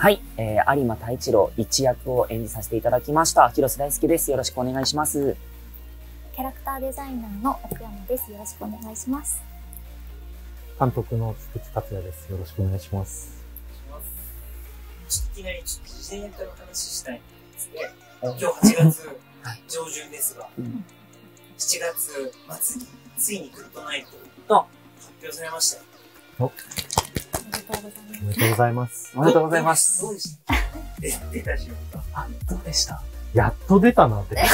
はい、えー、有馬太一郎一役を演じさせていただきました。広瀬大輔です。よろしくお願いします。キャラクターデザイナーの奥山です。よろしくお願いします。監督の菊池達也です。よろしくお願いします。ちょっといきなりちょっと事前役の話したいんですね。今日8月上旬ですが、うん7月末についにクルトナイトあが発表されましたよ。おめでとうございますお。めでとうございます。おめでとうございます。どうでした？え、出た瞬間。あ、どうでしたやっと出たなって。確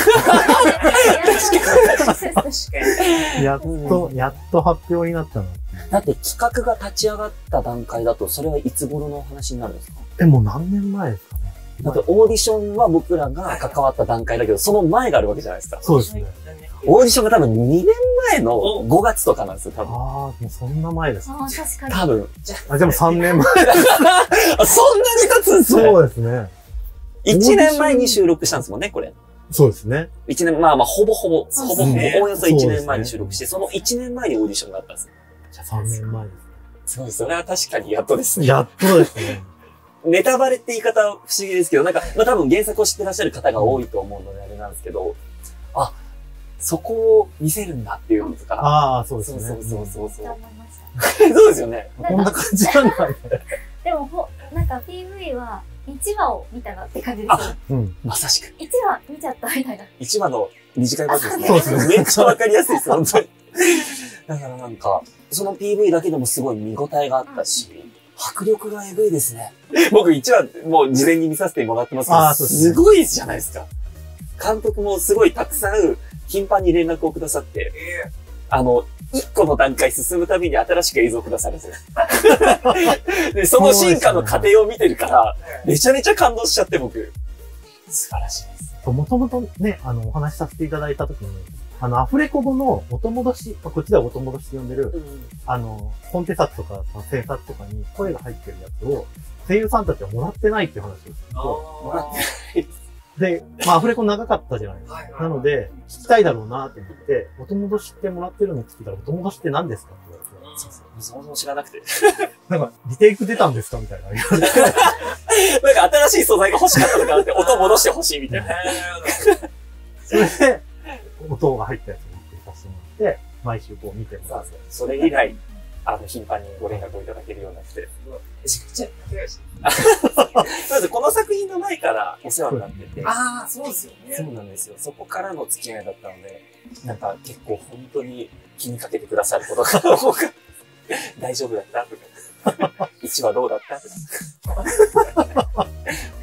かに。やっと、やっと発表になったな。だって企画が立ち上がった段階だと、それはいつ頃のお話になるんですか？え、もう何年前ですかね。だってオーディションは僕らが関わった段階だけど、その前があるわけじゃないですか。そうですね。オーディションが多分2年前の5月とかなんですよ、多分。ああ、もうそんな前です。ああ、確かに。多分。あ、でも3年前。あそんなに経つんですね。そうですね。1年前に収録したんですもんね、これ。そうですね。1年、まあまあ、ほぼほぼ、ほぼほぼ、おおよそ1年前に収録して、その1年前にオーディションがあったんです。じゃあ3年前でそうです。それは確かにやっとですす。ね。やっとですね。ネタバレって言い方は不思議ですけど、なんか、まあ多分原作を知ってらっしゃる方が多いと思うのであれなんですけど、あ、そこを見せるんだっていうのとか、ああ、そうですね。そうそうそうそうそう。って思いました。そうですよね。こんな感じなんだね。でもほ、なんか PV は1話を見たなって感じですよ。うん。まさしく。1話見ちゃったみたいな。1話の短いバージョンですね。そうですねめっちゃわかりやすいです、本当に。だからなんか、その PV だけでもすごい見応えがあったし、迫力がエグいですね。僕1話もう事前に見させてもらってますけど、すごいじゃないですか。監督もすごいたくさん頻繁に連絡をくださって、えあの、一個の段階進むたびに新しく映像をくださるんですよ。で、その進化の過程を見てるから、めちゃめちゃ感動しちゃって僕、素晴らしいです。もともとね、あの、お話しさせていただいたときに、あの、アフレコ語の音戻し、まあこっちでは音戻しって呼んでる、あの、コンテサツとか、制作とかに声が入ってるやつを、声優さんたちはもらってないっていう話をするー、と、もらってで、まあ、アフレコ長かったじゃないですか。はいはいなので、聞きたいだろうなと思って、音戻しってもらってるのって聞いたら、音戻しって何ですかって言われて、そうそう。そもそも知らなくて。なんか、リテイク出たんですかみたいな。なんか新しい素材が欲しかったのかなって、音戻してほしいみたいな。それで、音が入ったやつを送りさせてもらって、毎週こう見てもらって。それ以来、あの、頻繁にご連絡をいただけるようになって。めちゃくちゃ仲良し。そうです。この作品の前からお世話になってて。ああ、そうですよね。そうなんですよ。そこからの付き合いだったので、なんか結構本当に気にかけてくださることが多かった。大丈夫だったとか。一話どうだったとか。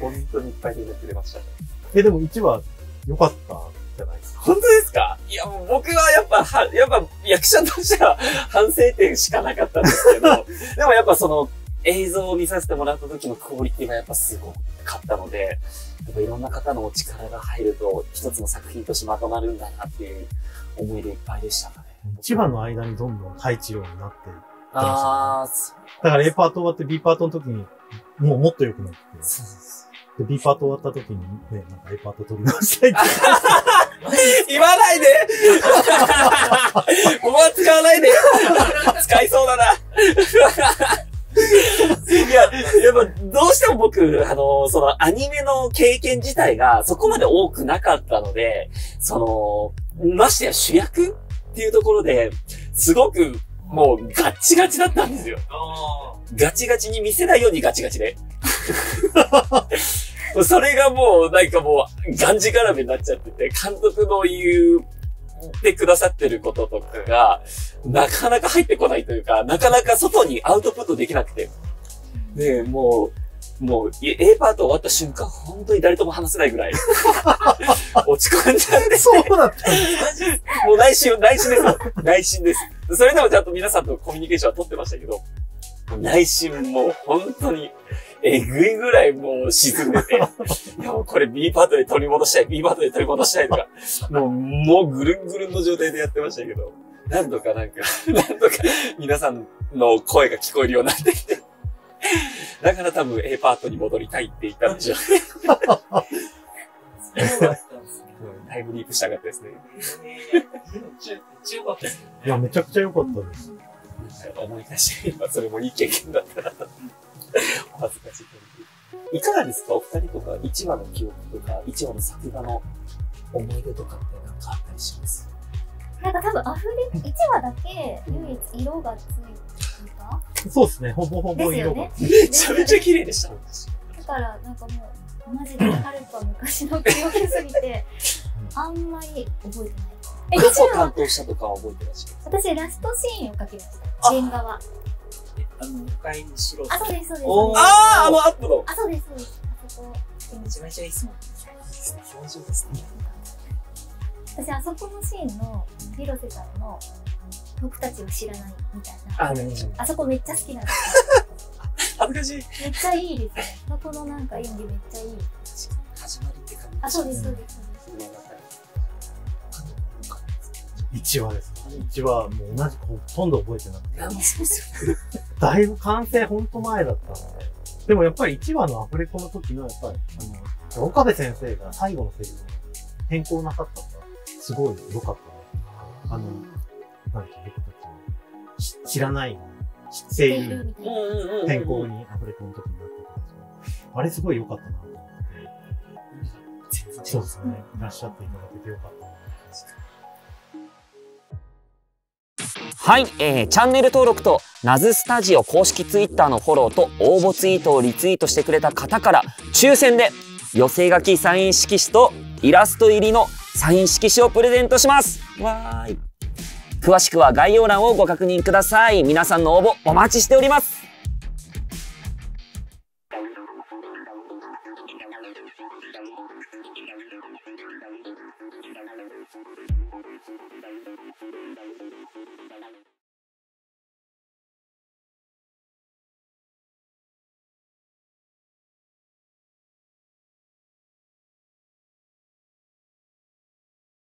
本当にいっぱい連絡くれました。え、でも1話良かったじゃないですか。本当ですか？いや、もう僕はやっぱ、は、やっぱ役者としては反省点しかなかったんですけど、でもやっぱその映像を見させてもらった時のクオリティがやっぱすごかったので、やっぱいろんな方のお力が入ると一つの作品としてまとまるんだなっていう思いでいっぱいでしたかね。1話の間にどんどん太一郎になって、あー、そだから A パート終わって B パートの時に、もうもっと良くなって、うそうそうで、B パート終わった時にね、なんか A パート取り直したいって。言わないでここは使わないで使いそうだな いや、やっぱどうしても僕、あの、そのアニメの経験自体がそこまで多くなかったので、その、ましてや主役っていうところで、すごくもうガッチガチだったんですよ。あガチガチに見せないようにガチガチで。それがもう、なんかもう、がんじがらめになっちゃってて、監督の言ってくださってることとかが、なかなか入ってこないというか、なかなか外にアウトプットできなくて。で、もう、もう、A パート終わった瞬間、本当に誰とも話せないぐらい、落ち込んじゃって。そうだったもう内心、内心ですよ。内心です。それでもちゃんと皆さんとコミュニケーションは取ってましたけど、内心もう本当に、えぐいぐらいもう沈んでて、いやもうこれ B パートで取り戻したい、B パートで取り戻したいとか、もう、もうぐるんぐるんの状態でやってましたけど、なんとかなんか、なんとか皆さんの声が聞こえるようになってきて、だから多分 A パートに戻りたいって言ったんでしょうね。そうだったんですね。タイムリープしたかったですね。いや、めちゃくちゃ良かったです。思い出して、今それもいい経験だったな恥ずかしい限り。いかがですか？お二人とか、1話の記憶とか、1話の作画の思い出とかってなんかあったりします？なんか多分アフレ1話だけ唯一色がついてたそうですね、ほぼほぼ色が。ね。めちゃめちゃ綺麗でした。だからなんかもうマジではるか昔の記憶すぎてあんまり覚えてない。え、どこ1話担当したとかは覚えてらっしゃる？私ラストシーンを書きました。原画は。えあの、向かいに白あ、そうです、そうです。ああ、あのアップの。あ、そうです、そうです。あそこ。めちゃめちゃいいっすもん。表情ですね。私、あそこのシーンの広瀬さんの僕たちを知らないみたいな。あ、何あそこめっちゃ好きなんです恥ずかしい。よ。めっちゃいいですね。そこのなんか演技めっちゃいい。始まりって感じ。あ、そうです、そうです、そうです。物語1話です。1話、もう同じくほとんど覚えてなくて。いや、もうそうですよ。だいぶ完成ほんと前だったので。でもやっぱり1話のアフレコの時の、やっぱり、あの、岡部先生が最後のセリフを変更なさったのが、すごい良かったな。あの、なんて僕たちのし知らない声知ってい優る変更にアフレコの時になってたんですけど、あれすごい良かったなと思って。そうですね。いらっしゃっていただけて良かったなと思います。はい、えー、チャンネル登録とナズスタジオ公式ツイッターのフォローと応募ツイートをリツイートしてくれた方から抽選で寄せ書きサイン色紙とイラスト入りのサイン色紙をプレゼントします。わーい。詳しくは概要欄をご確認ください。皆さんの応募お待ちしております